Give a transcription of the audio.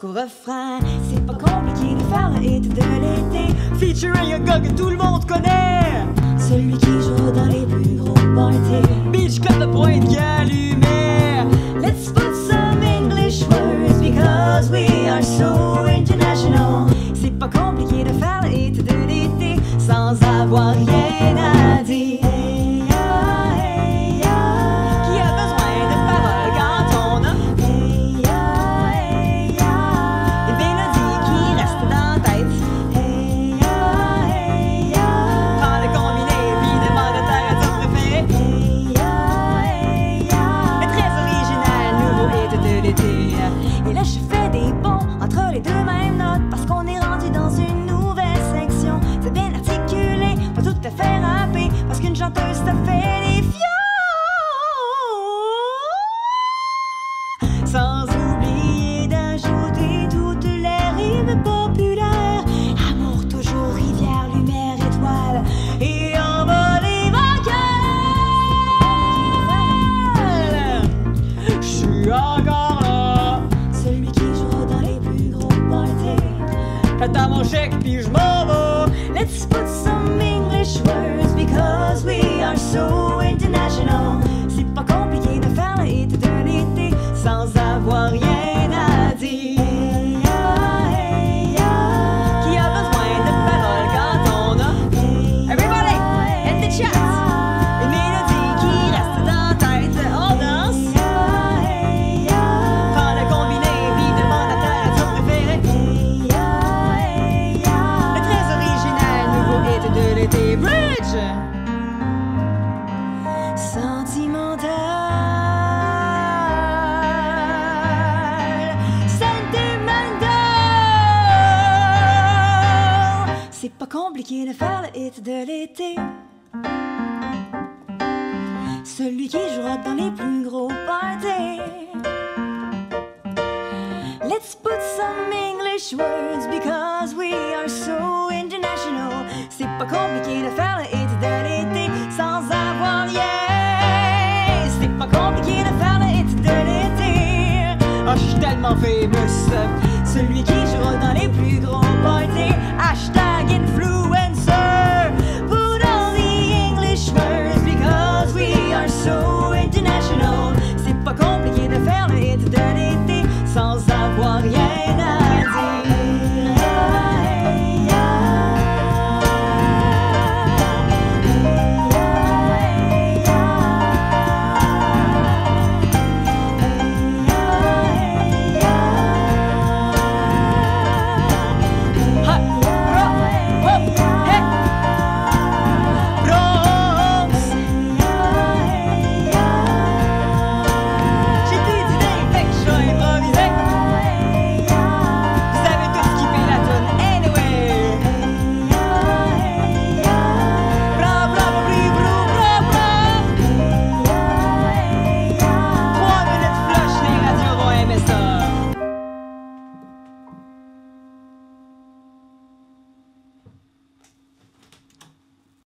C'est pas compliqué de faire le hit de l'été. Featuring un gars que tout le monde connaît. Celui qui joue dans les plus gros parties. Beach Club de pointe qui. Let's put some English words because we are so international. C'est pas compliqué de faire le hit de l'été sans avoir rien à dire. Sans oublier d'ajouter toutes les rimes populaires. Amour, toujours, rivière, lumière, étoile. Et envolé vainqueur. Je suis encore là. Celui qui joue dans les plus gros parties. J'attends mon chèque puis je m'en vais. Let's put some English words are so international. C'est pas compliqué de faire le hit de l'été sans avoir rien à dire. Hey, hey. Qui a besoin de paroles quand on a Everybody, in the chat. ya. Une mélodie qui reste dans la tête. On danse. Hey, ya. Prends le combiné puis demande à ta radio préférée. Le très original nouveau hit de l'été. Bridge. Pas compliqué de faire le hit de l'été. Celui qui jouera dans les plus gros parties. Let's put some English words because we are so international. C'est pas compliqué de faire le hit de l'été sans avoir yeah. C'est pas compliqué de faire le hit de l'été. Ah, je suis tellement famous.